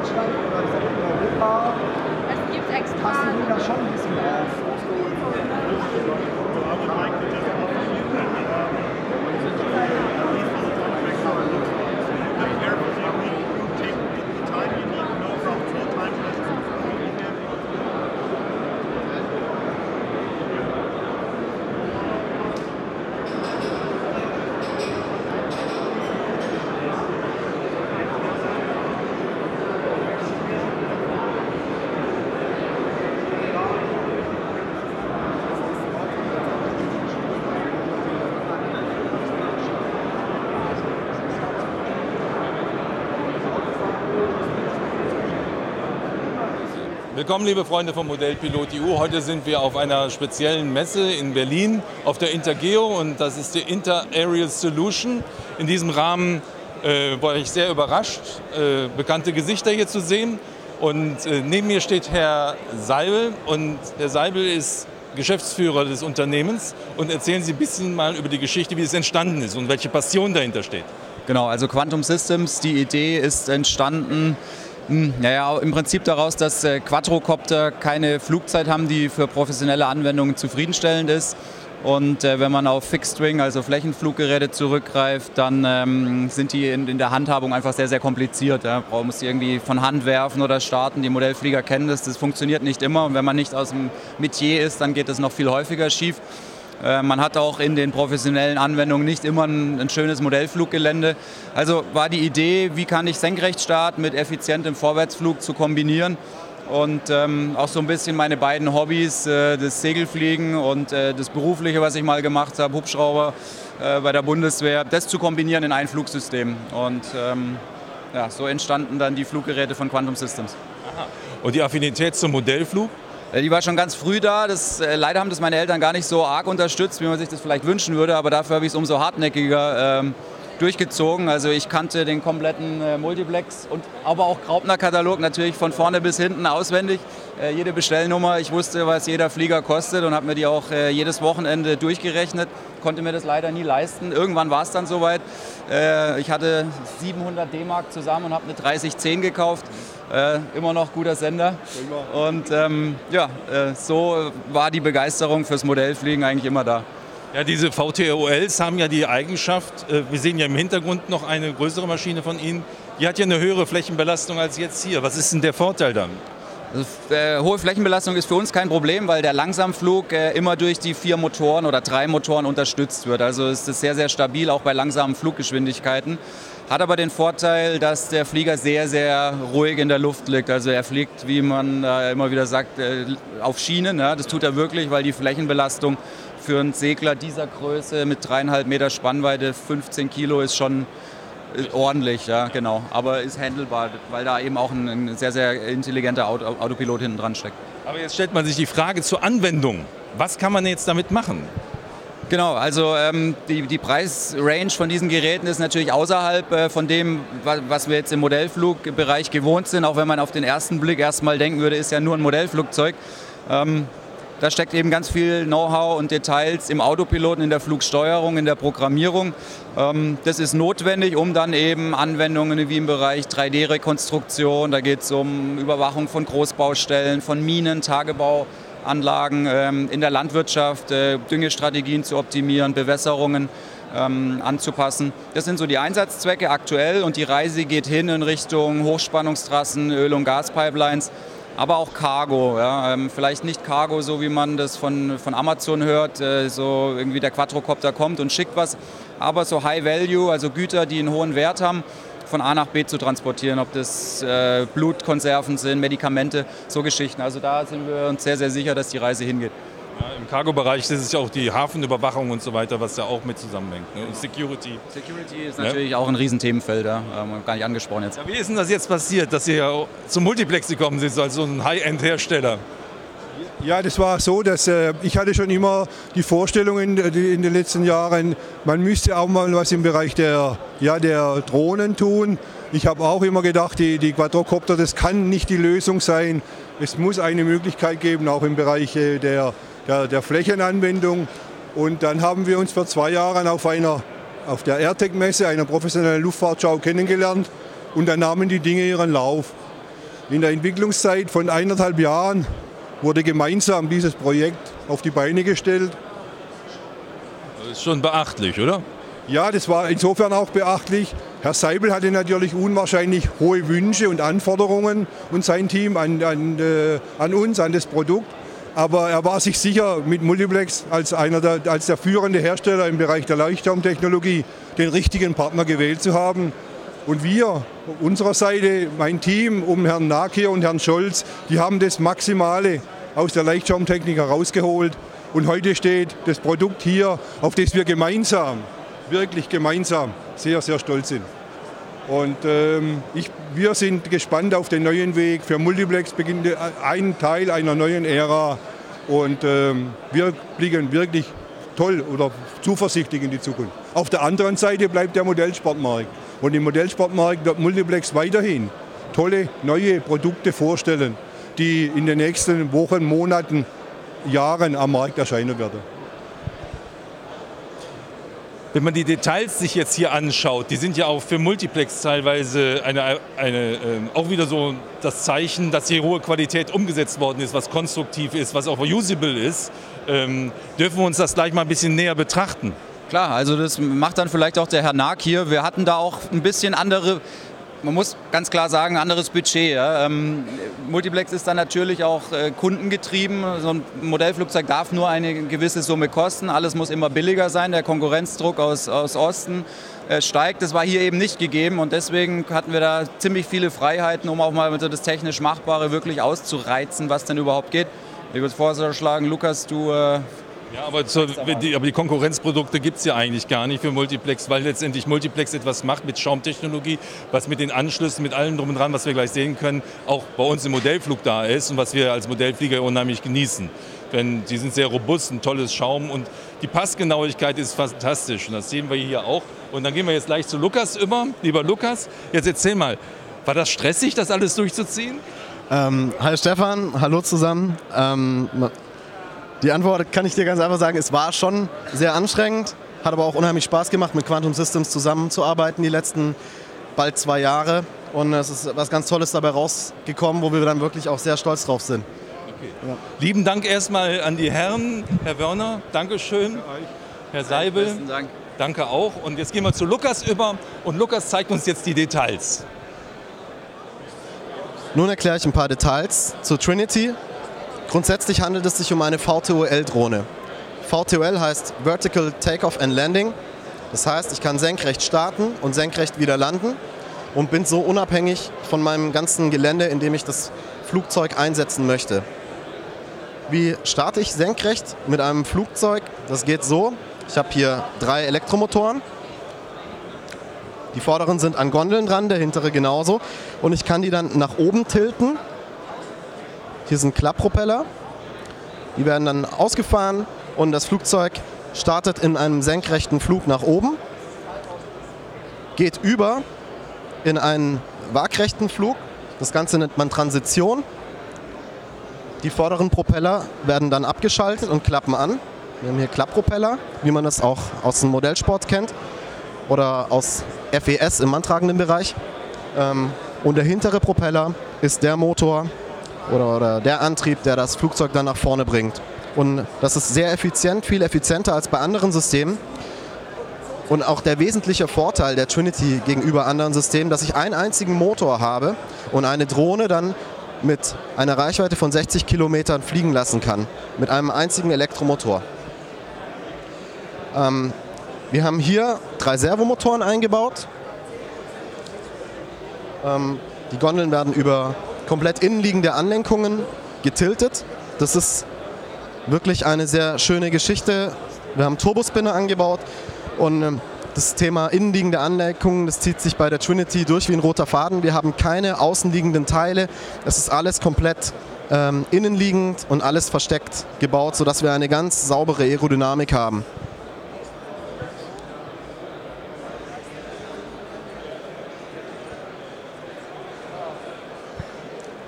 Deutschland oder ich sag in Europa? Es gibt extra. Passen die da schon ein bisschen mehr? Willkommen, liebe Freunde vom Modellpilot EU. Heute sind wir auf einer speziellen Messe in Berlin auf der Intergeo und das ist die Inter Aerial Solution. In diesem Rahmen äh, war ich sehr überrascht, äh, bekannte Gesichter hier zu sehen. Und äh, neben mir steht Herr Seibel und Herr Seibel ist Geschäftsführer des Unternehmens und erzählen Sie ein bisschen mal über die Geschichte, wie es entstanden ist und welche Passion dahinter steht. Genau, also Quantum Systems, die Idee ist entstanden naja, im Prinzip daraus, dass äh, Quadrocopter keine Flugzeit haben, die für professionelle Anwendungen zufriedenstellend ist. Und äh, wenn man auf Fixed Wing, also Flächenfluggeräte zurückgreift, dann ähm, sind die in, in, der Handhabung einfach sehr, sehr kompliziert. Ja. Man muss die irgendwie von Hand werfen oder starten. Die Modellflieger kennen das, das funktioniert nicht immer. Und wenn man nicht aus dem Metier ist, dann geht das noch viel häufiger schief. Äh, man hat auch in den professionellen Anwendungen nicht immer ein, ein, schönes Modellfluggelände. Also war die Idee, wie kann ich Senkrechtstart mit effizientem Vorwärtsflug zu kombinieren und ähm, auch so ein bisschen meine beiden Hobbys, äh, das Segelfliegen und äh, das berufliche, was ich mal gemacht habe, Hubschrauber äh, bei der Bundeswehr, das zu kombinieren in ein Flugsystem. Und ähm, ja, so entstanden dann die Fluggeräte von Quantum Systems. Aha. Und die Affinität zum Modellflug? Äh, die war schon ganz früh da. Das, äh, leider haben das meine Eltern gar nicht so arg unterstützt, wie man sich das vielleicht wünschen würde, aber dafür habe ich es umso hartnäckiger ähm, durchgezogen. Also ich kannte den kompletten äh, Multiplex und aber auch Graupner-Katalog natürlich von vorne bis hinten auswendig. Äh, jede Bestellnummer, ich wusste, was jeder Flieger kostet und habe mir die auch äh, jedes Wochenende durchgerechnet. Konnte mir das leider nie leisten. Irgendwann war es dann soweit. Äh, ich hatte 700 D-Mark zusammen und habe eine 3010 gekauft. Äh, immer noch guter Sender. Und ähm, ja, äh, so war die Begeisterung fürs Modellfliegen eigentlich immer da. Ja, diese VTOLs haben ja die Eigenschaft, äh, wir sehen ja im Hintergrund noch eine größere Maschine von Ihnen, die hat ja eine höhere Flächenbelastung als jetzt hier. Was ist denn der Vorteil dann? Also, äh, hohe Flächenbelastung ist für uns kein Problem, weil der Langsamflug äh, immer durch die vier Motoren oder drei Motoren unterstützt wird. Also ist es sehr, sehr stabil, auch bei langsamen Fluggeschwindigkeiten. Hat aber den Vorteil, dass der Flieger sehr, sehr ruhig in der Luft liegt. Also er fliegt, wie man äh, immer wieder sagt, äh, auf Schienen. Ja. Das tut er wirklich, weil die Flächenbelastung für einen Segler dieser Größe mit dreieinhalb Meter Spannweite, 15 Kilo, ist schon äh, ordentlich, ja, genau. Aber ist handelbar, weil da eben auch ein, ein sehr, sehr intelligenter Auto, Autopilot hinten dran steckt. Aber jetzt stellt man sich die Frage zur Anwendung. Was kann man jetzt damit machen? Genau, also ähm, die, die Preisrange von diesen Geräten ist natürlich außerhalb äh, von dem, was wir jetzt im Modellflugbereich gewohnt sind, auch wenn man auf den ersten Blick erstmal denken würde, ist ja nur ein Modellflugzeug. Ähm, da steckt eben ganz viel Know-how und Details im Autopiloten, in der Flugsteuerung, in der Programmierung. Ähm, das ist notwendig, um dann eben Anwendungen wie im Bereich 3D-Rekonstruktion, da geht es um Überwachung von Großbaustellen, von Minen, Tagebau, Anlagen ähm, in der Landwirtschaft, äh, Düngestrategien zu optimieren, Bewässerungen ähm, anzupassen. Das sind so die Einsatzzwecke aktuell und die Reise geht hin in Richtung Hochspannungstrassen, Öl- und Gaspipelines, aber auch Cargo. Ja. Ähm, vielleicht nicht Cargo, so wie man das von, von Amazon hört, äh, so irgendwie der Quadrocopter kommt und schickt was, aber so High Value, also Güter, die einen hohen Wert haben von A nach B zu transportieren, ob das äh, Blutkonserven sind, Medikamente, so Geschichten. Also da sind wir uns sehr, sehr sicher, dass die Reise hingeht. Ja, Im Cargo-Bereich ist es ja auch die Hafenüberwachung und so weiter, was ja auch mit zusammenhängt. Ne? Und Security. Security ist natürlich ja? auch ein Riesenthemenfeld, da haben wir gar nicht angesprochen jetzt. Ja, wie ist denn das jetzt passiert, dass ihr zum Multiplex gekommen sind, als so ein High-End-Hersteller? Ja, das war so, dass äh, ich hatte schon immer die Vorstellung in, in, den letzten Jahren, man müsste auch mal was im Bereich der, ja, der Drohnen tun. Ich habe auch immer gedacht, die, die Quadrocopter, das kann nicht die Lösung sein. Es muss eine Möglichkeit geben, auch im Bereich äh, der, der, der Flächenanwendung. Und dann haben wir uns vor zwei Jahren auf, einer, auf der AirTech-Messe, einer professionellen Luftfahrtschau, kennengelernt. Und dann nahmen die Dinge ihren Lauf. In der Entwicklungszeit von eineinhalb Jahren wurde gemeinsam dieses Projekt auf die Beine gestellt. Das ist schon beachtlich, oder? Ja, das war insofern auch beachtlich. Herr Seibel hatte natürlich unwahrscheinlich hohe Wünsche und Anforderungen und sein Team an, an, äh, an uns, an das Produkt. Aber er war sich sicher, mit Multiplex als, einer der, als der führende Hersteller im Bereich der Leuchtturmtechnologie den richtigen Partner gewählt zu haben. Und wir, unserer Seite, mein Team um Herrn Nakier und Herrn Scholz, die haben das Maximale aus der Leichtschaumtechnik herausgeholt. Und heute steht das Produkt hier, auf das wir gemeinsam, wirklich gemeinsam, sehr, sehr stolz sind. Und ähm, ich, wir sind gespannt auf den neuen Weg. Für Multiplex beginnt ein Teil einer neuen Ära. Und ähm, wir blicken wirklich toll oder zuversichtlich in die Zukunft. Auf der anderen Seite bleibt der Modellsportmarkt. Und im Modellsportmarkt wird Multiplex weiterhin tolle neue Produkte vorstellen, die in den nächsten Wochen, Monaten, Jahren am Markt erscheinen werden. Wenn man die Details sich jetzt hier anschaut, die sind ja auch für Multiplex teilweise eine, eine, äh, auch wieder so das Zeichen, dass hier hohe Qualität umgesetzt worden ist, was konstruktiv ist, was auch usable ist. Ähm, dürfen wir uns das gleich mal ein bisschen näher betrachten? Klar, also das macht dann vielleicht auch der Herr Nag hier. Wir hatten da auch ein bisschen andere man muss ganz klar sagen, anderes Budget. Ja. Ähm, Multiplex ist dann natürlich auch äh, kundengetrieben. So ein Modellflugzeug darf nur eine gewisse Summe kosten. Alles muss immer billiger sein. Der Konkurrenzdruck aus, aus Osten äh, steigt. Das war hier eben nicht gegeben und deswegen hatten wir da ziemlich viele Freiheiten, um auch mal so das technisch Machbare wirklich auszureizen, was denn überhaupt geht. Ich würde vorschlagen, Lukas, du äh, ja, aber, zur, die, aber die Konkurrenzprodukte gibt es ja eigentlich gar nicht für Multiplex, weil letztendlich Multiplex etwas macht mit Schaumtechnologie, was mit den Anschlüssen, mit allem drum und dran, was wir gleich sehen können, auch bei uns im Modellflug da ist und was wir als Modellflieger unheimlich genießen. Denn die sind sehr robust, ein tolles Schaum und die Passgenauigkeit ist fantastisch und das sehen wir hier auch. Und dann gehen wir jetzt gleich zu Lukas über. Lieber Lukas, jetzt erzähl mal, war das stressig, das alles durchzuziehen? Ähm, hi Stefan, hallo zusammen. Ähm, die Antwort kann ich dir ganz einfach sagen, es war schon sehr anstrengend, hat aber auch unheimlich Spaß gemacht, mit Quantum Systems zusammenzuarbeiten die letzten bald zwei Jahre. Und es ist was ganz Tolles dabei rausgekommen, wo wir dann wirklich auch sehr stolz drauf sind. Okay. Ja. Lieben Dank erstmal an die Herren. Herr Wörner, Dankeschön. Herr Seibel, Dank. danke auch. Und jetzt gehen wir zu Lukas über und Lukas zeigt uns jetzt die Details. Nun erkläre ich ein paar Details zu Trinity, Grundsätzlich handelt es sich um eine VTOL-Drohne. VTOL heißt Vertical Takeoff and Landing. Das heißt, ich kann senkrecht starten und senkrecht wieder landen und bin so unabhängig von meinem ganzen Gelände, in dem ich das Flugzeug einsetzen möchte. Wie starte ich senkrecht mit einem Flugzeug? Das geht so. Ich habe hier drei Elektromotoren. Die vorderen sind an Gondeln dran, der hintere genauso. Und ich kann die dann nach oben tilten hier sind Klapppropeller. Die werden dann ausgefahren und das Flugzeug startet in einem senkrechten Flug nach oben, geht über in einen waagrechten Flug. Das Ganze nennt man Transition. Die vorderen Propeller werden dann abgeschaltet und klappen an. Wir haben hier Klapppropeller, wie man das auch aus dem Modellsport kennt oder aus FES im antragenden Bereich. Ähm, und der hintere Propeller ist der Motor, oder, oder der Antrieb, der das Flugzeug dann nach vorne bringt. Und das ist sehr effizient, viel effizienter als bei anderen Systemen. Und auch der wesentliche Vorteil der Trinity gegenüber anderen Systemen, dass ich einen einzigen Motor habe und eine Drohne dann mit einer Reichweite von 60 Kilometern fliegen lassen kann. Mit einem einzigen Elektromotor. Ähm, wir haben hier drei Servomotoren eingebaut. Ähm, die Gondeln werden über komplett innenliegende Anlenkungen getiltet. Das ist wirklich eine sehr schöne Geschichte. Wir haben Turbospinner angebaut und ähm, das Thema innenliegende Anlenkungen, das zieht sich bei der Trinity durch wie ein roter Faden. Wir haben keine außenliegenden Teile. Es ist alles komplett ähm, innenliegend und alles versteckt gebaut, sodass wir eine ganz saubere Aerodynamik haben.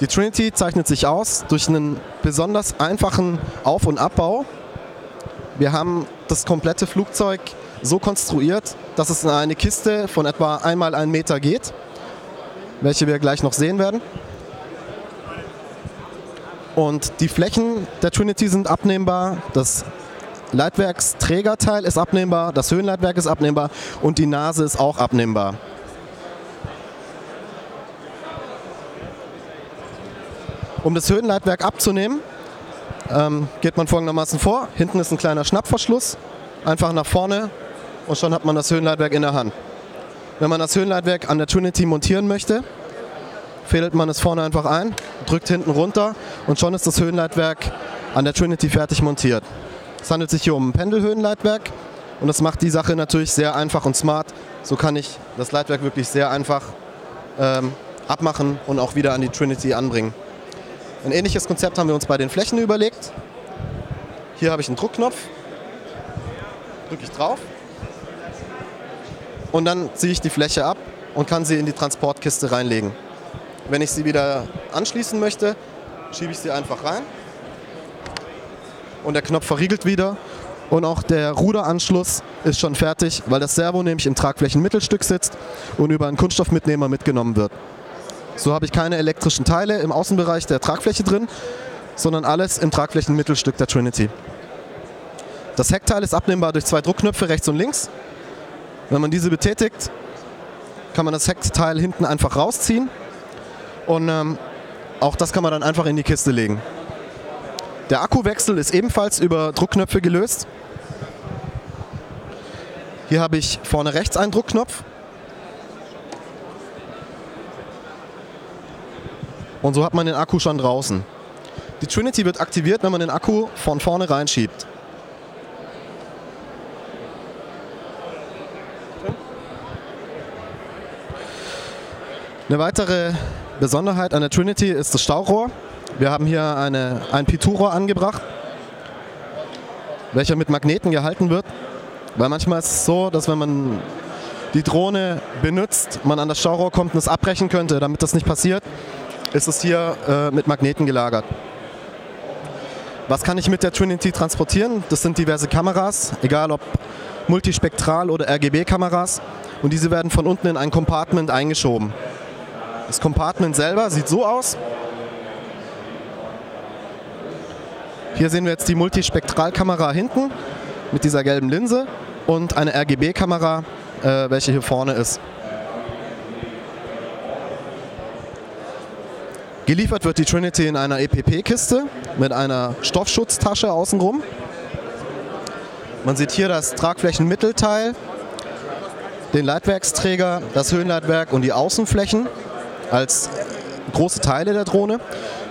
Die Trinity zeichnet sich aus durch einen besonders einfachen Auf- und Abbau. Wir haben das komplette Flugzeug so konstruiert, dass es in eine Kiste von etwa einmal einen Meter geht, welche wir gleich noch sehen werden. Und die Flächen der Trinity sind abnehmbar. Das Leitwerksträgerteil ist abnehmbar, das Höhenleitwerk ist abnehmbar und die Nase ist auch abnehmbar. Um das Höhenleitwerk abzunehmen, ähm, geht man folgendermaßen vor. Hinten ist ein kleiner Schnappverschluss. Einfach nach vorne und schon hat man das Höhenleitwerk in der Hand. Wenn man das Höhenleitwerk an der Trinity montieren möchte, fädelt man es vorne einfach ein, drückt hinten runter und schon ist das Höhenleitwerk an der Trinity fertig montiert. Es handelt sich hier um ein Pendelhöhenleitwerk und das macht die Sache natürlich sehr einfach und smart, So kann ich das Leitwerk wirklich sehr einfach ähm, abmachen und auch wieder an die Trinity anbringen. Ein ähnliches Konzept haben wir uns bei den Flächen überlegt. Hier habe ich einen Druckknopf, drücke ich drauf und dann ziehe ich die Fläche ab und kann sie in die Transportkiste reinlegen. Wenn ich sie wieder anschließen möchte, schiebe ich sie einfach rein und der Knopf verriegelt wieder und auch der Ruderanschluss ist schon fertig, weil das Servo nämlich im Tragflächenmittelstück sitzt und über einen Kunststoffmitnehmer mitgenommen wird. So habe ich keine elektrischen Teile im Außenbereich der Tragfläche drin, sondern alles im Tragflächenmittelstück der Trinity. Das Heckteil ist abnehmbar durch zwei Druckknöpfe rechts und links. Wenn man diese betätigt, kann man das Heckteil hinten einfach rausziehen und ähm, auch das kann man dann einfach in die Kiste legen. Der Akkuwechsel ist ebenfalls über Druckknöpfe gelöst. Hier habe ich vorne rechts einen Druckknopf. Und so hat man den Akku schon draußen. Die Trinity wird aktiviert, wenn man den Akku von vorne reinschiebt. Eine weitere Besonderheit an der Trinity ist das Staurohr. Wir haben hier eine, ein P2-Rohr angebracht, welcher mit Magneten gehalten wird. Weil manchmal ist es so, dass wenn man die Drohne benutzt, man an das Staurohr kommt und es abbrechen könnte. Damit das nicht passiert, ist es hier äh, mit Magneten gelagert. Was kann ich mit der Trinity transportieren? Das sind diverse Kameras, egal ob multispektral oder RGB-Kameras. Und diese werden von unten in ein Compartment eingeschoben. Das Compartment selber sieht so aus. Hier sehen wir jetzt die Multispektralkamera hinten mit dieser gelben Linse und eine RGB-Kamera, äh, welche hier vorne ist. Geliefert wird die Trinity in einer EPP-Kiste mit einer Stoffschutztasche außenrum. Man sieht hier das Tragflächenmittelteil, den Leitwerksträger, das Höhenleitwerk und die Außenflächen als große Teile der Drohne.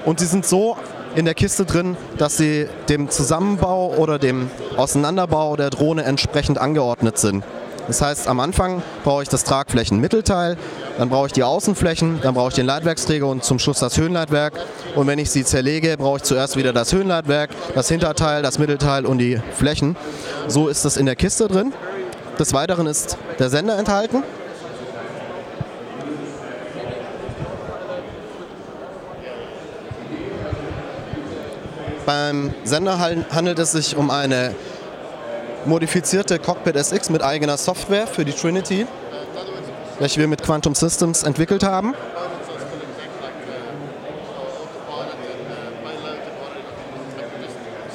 Und sie sind so in der Kiste drin, dass sie dem Zusammenbau oder dem Auseinanderbau der Drohne entsprechend angeordnet sind. Das heißt, am Anfang brauche ich das Tragflächenmittelteil, dann brauche ich die Außenflächen, dann brauche ich den Leitwerksträger und zum Schluss das Höhenleitwerk. Und wenn ich sie zerlege, brauche ich zuerst wieder das Höhenleitwerk, das Hinterteil, das Mittelteil und die Flächen. So ist das in der Kiste drin. Des Weiteren ist der Sender enthalten. Beim Sender handelt es sich um eine modifizierte Cockpit SX mit eigener Software für die Trinity, welche wir mit Quantum Systems entwickelt haben.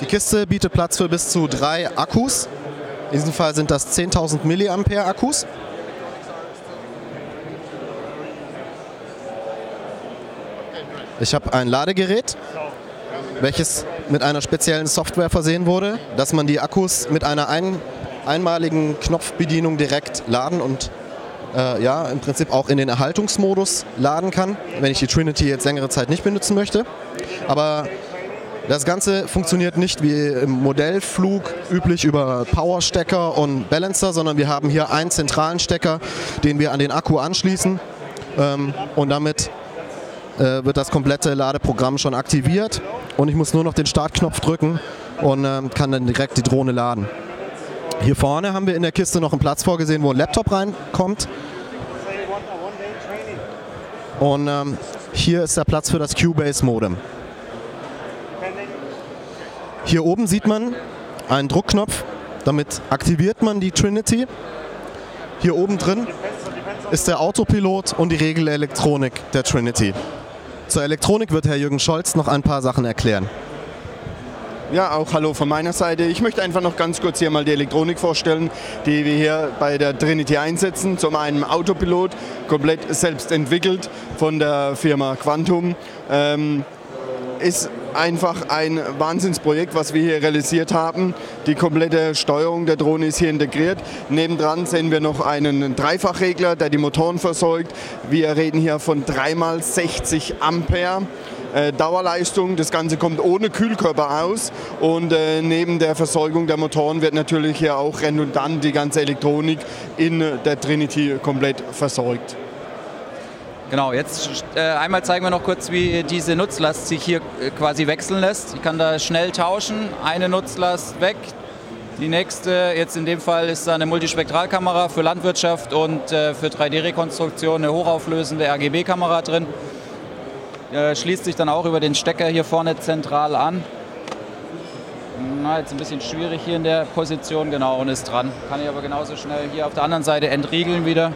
Die Kiste bietet Platz für bis zu drei Akkus. In diesem Fall sind das 10.000 mAh Akkus. Ich habe ein Ladegerät, welches mit einer speziellen Software versehen wurde, dass man die Akkus mit einer ein, einmaligen Knopfbedienung direkt laden und äh, ja, im Prinzip auch in den Erhaltungsmodus laden kann, wenn ich die Trinity jetzt längere Zeit nicht benutzen möchte. Aber das Ganze funktioniert nicht wie im Modellflug üblich über Powerstecker und Balancer, sondern wir haben hier einen zentralen Stecker, den wir an den Akku anschließen ähm, und damit äh, wird das komplette Ladeprogramm schon aktiviert und ich muss nur noch den Startknopf drücken und äh, kann dann direkt die Drohne laden. Hier vorne haben wir in der Kiste noch einen Platz vorgesehen, wo ein Laptop reinkommt. Und ähm, hier ist der Platz für das Cubase Modem. Hier oben sieht man einen Druckknopf, damit aktiviert man die Trinity. Hier oben drin ist der Autopilot und die Regelelektronik der Trinity. Zur Elektronik wird Herr Jürgen Scholz noch ein paar Sachen erklären. Ja, auch hallo von meiner Seite. Ich möchte einfach noch ganz kurz hier mal die Elektronik vorstellen, die wir hier bei der Trinity einsetzen. Zum einen Autopilot, komplett selbst entwickelt von der Firma Quantum. Ähm, ist einfach ein Wahnsinnsprojekt, was wir hier realisiert haben. Die komplette Steuerung der Drohne ist hier integriert. Nebendran sehen wir noch einen Dreifachregler, der die Motoren versorgt. Wir reden hier von 3x60 Ampere. äh, Dauerleistung. Das Ganze kommt ohne Kühlkörper aus und äh, neben der Versorgung der Motoren wird natürlich hier auch redundant die ganze Elektronik in der Trinity komplett versorgt. Genau, jetzt äh, einmal zeigen wir noch kurz, wie diese Nutzlast sich hier äh, quasi wechseln lässt. Ich kann da schnell tauschen, eine Nutzlast weg, die nächste, jetzt in dem Fall ist da eine Multispektralkamera für Landwirtschaft und äh, für 3D-Rekonstruktion eine hochauflösende RGB-Kamera drin. Äh, schließt sich dann auch über den Stecker hier vorne zentral an. Na, jetzt ein bisschen schwierig hier in der Position, genau, und ist dran. Kann ich aber genauso schnell hier auf der anderen Seite entriegeln wieder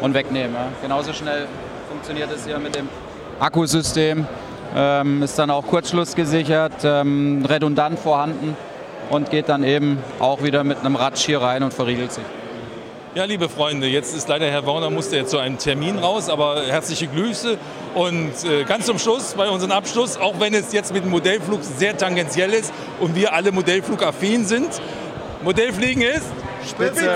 und wegnehmen. Ja. Genauso schnell funktioniert es hier mit dem Akkusystem. Ähm, ist dann auch kurzschlussgesichert, ähm, redundant vorhanden und geht dann eben auch wieder mit einem Ratsch hier rein und verriegelt sich. Ja, liebe Freunde, jetzt ist leider Herr Warner musste jetzt zu einem Termin raus, aber herzliche Grüße und äh, ganz zum Schluss bei unserem Abschluss, auch wenn es jetzt mit dem Modellflug sehr tangentiell ist und wir alle Modellflugaffin sind, Modellfliegen ist Spitze.